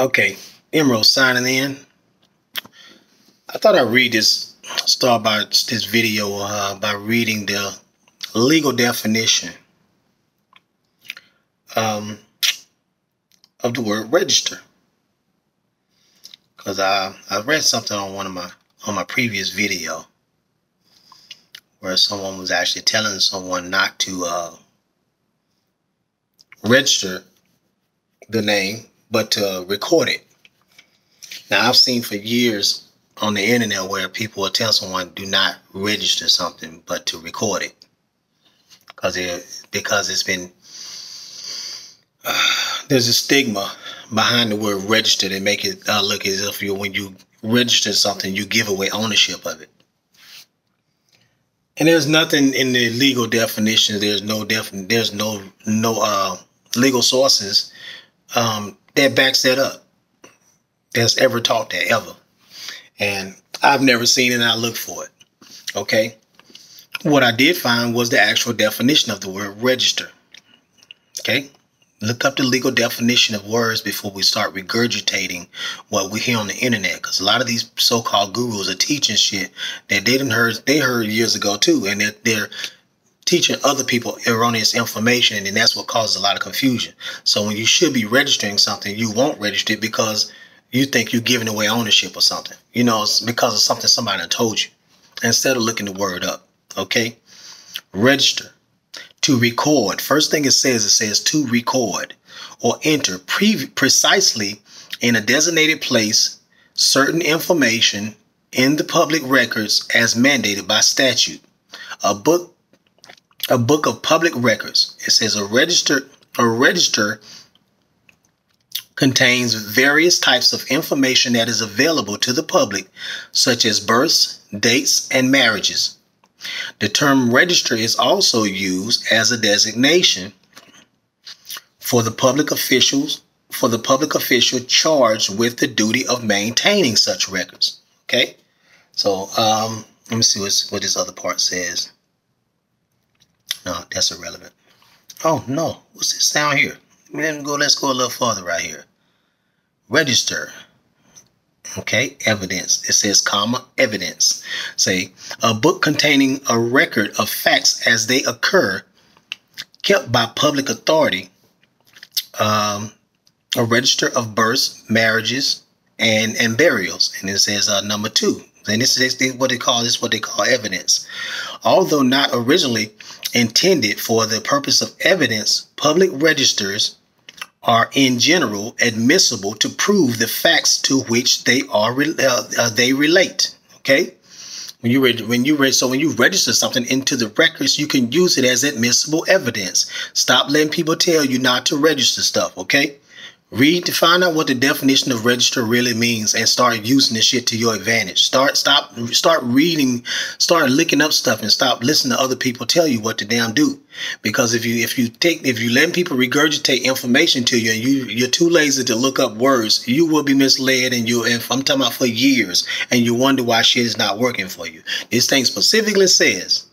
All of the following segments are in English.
Okay, Emerald signing in. I thought I'd read this, start by this video uh, by reading the legal definition um, of the word register. Because I, I read something on one of my, on my previous video where someone was actually telling someone not to uh, register the name but to record it. Now, I've seen for years on the internet where people will tell someone do not register something, but to record it, because it because it's been uh, there's a stigma behind the word register that make it uh, look as if you when you register something you give away ownership of it. And there's nothing in the legal definition. There's no def. There's no no uh, legal sources um, that backs that up. That's ever taught that ever. And I've never seen it and I looked for it. Okay. What I did find was the actual definition of the word register. Okay. Look up the legal definition of words before we start regurgitating what we hear on the internet. Because a lot of these so-called gurus are teaching shit that they didn't heard they heard years ago too, and they're, they're teaching other people erroneous information, and that's what causes a lot of confusion. So when you should be registering something, you won't register it because you think you're giving away ownership or something. You know, it's because of something somebody told you. Instead of looking the word up, okay? Register to record. First thing it says, it says to record or enter pre- precisely in a designated place certain information in the public records as mandated by statute. A book a book of public records. It says a register a register contains various types of information that is available to the public, such as births, dates, and marriages. The term register is also used as a designation for the public officials for the public official charged with the duty of maintaining such records. Okay, so um, let me see what this other part says. No, that's irrelevant. Oh no, what's this down here? Let me go. Let's go a little further right here. Register. Okay, evidence. It says comma evidence. Say a book containing a record of facts as they occur, kept by public authority. Um, a register of births, marriages, and and burials. And it says uh, number two. And this is what they call this. What they call evidence. Although not originally intended for the purpose of evidence, public registers are in general admissible to prove the facts to which they are uh, uh, they relate. Okay, when you read when you read so when you register something into the records, you can use it as admissible evidence. Stop letting people tell you not to register stuff. Okay. Read to find out what the definition of register really means and start using this shit to your advantage. Start stop start reading, start looking up stuff and stop listening to other people tell you what to damn do. Because if you if you take if you let people regurgitate information to you and you you're too lazy to look up words, you will be misled and you and I'm talking about for years and you wonder why shit is not working for you. This thing specifically says,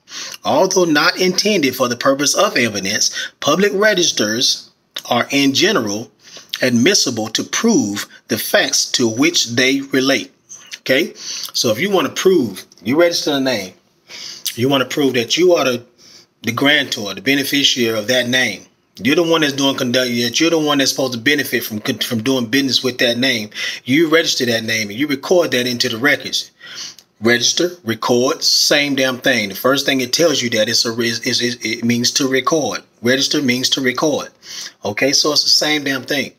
although not intended for the purpose of evidence, public registers are in general admissible to prove the facts to which they relate. Okay, so if you want to prove you register a name, you want to prove that you are the the grantor, the beneficiary of that name. You're the one that's doing conduct. You're the one that's supposed to benefit from from doing business with that name. You register that name and you record that into the records. Register, record, same damn thing. The first thing it tells you that it's a is it means to record. Register means to record. Okay, so it's the same damn thing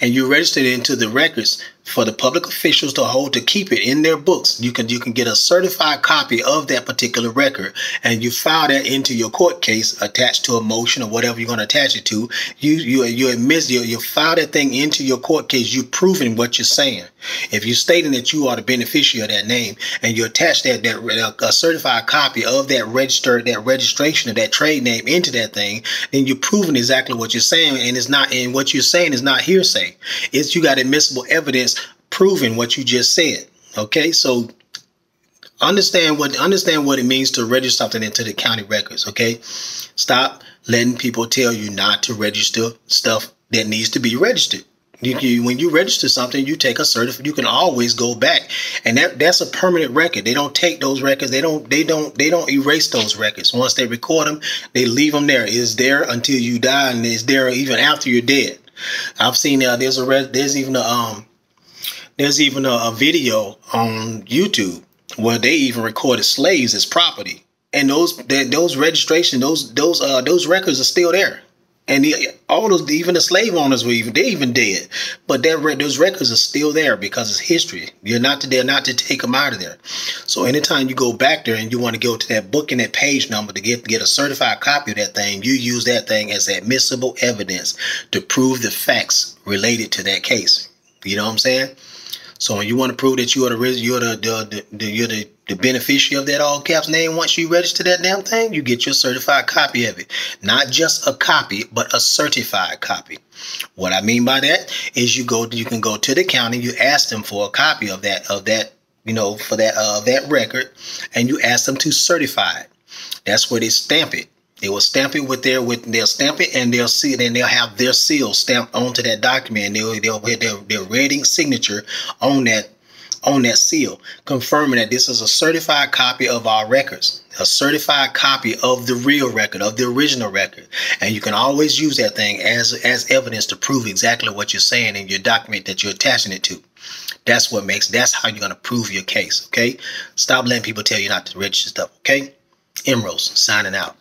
and you register it into the records for the public officials to hold to keep it in their books. You can you can get a certified copy of that particular record, and you file that into your court case attached to a motion or whatever you're going to attach it to. You you you admit you, you file that thing into your court case. You're proving what you're saying. If you're stating that you are the beneficiary of that name, and you attach that that uh, a certified copy of that registered that registration of that trade name into that thing, then you're proving exactly what you're saying, and it's not and what you're saying is not hearsay. It's you got admissible evidence proving what you just said. Okay, so understand what understand what it means to register something into the county records. Okay, stop letting people tell you not to register stuff that needs to be registered. You, you, when you register something, you take a certificate. You can always go back, and that that's a permanent record. They don't take those records. They don't. They don't. They don't erase those records. Once they record them, they leave them there. It's there until you die, and it's there even after you're dead. I've seen uh, there's a there's even a um there's even a, a video on YouTube where they even recorded slaves as property, and those that those registration those those uh those records are still there. And the, all those even the slave owners were even they even dead. But that those records are still there because it's history. You're not to they're not to take them out of there. So anytime you go back there and you want to go to that book and that page number to get get a certified copy of that thing you use that thing as admissible evidence to prove the facts related to that case. You know what i'm saying so you want to prove that you are the you're the, the, the, you're the, the beneficiary of that all caps name, once you register that damn thing, you get your certified copy of it. Not just a copy, but a certified copy. What I mean by that is you go you can go to the county, you ask them for a copy of that of that you know for that uh, that record, and you ask them to certify it. That's where they stamp it. They will stamp it with their with they'll stamp it and they'll see it and they'll have their seal stamped onto that document and they'll they'll have their, their rating signature on that on that seal, confirming that this is a certified copy of our records, a certified copy of the real record, of the original record. And you can always use that thing as as evidence to prove exactly what you're saying in your document that you're attaching it to. That's what makes that's how you're gonna prove your case. Okay. Stop letting people tell you not to register stuff. Okay. Emeralds signing out.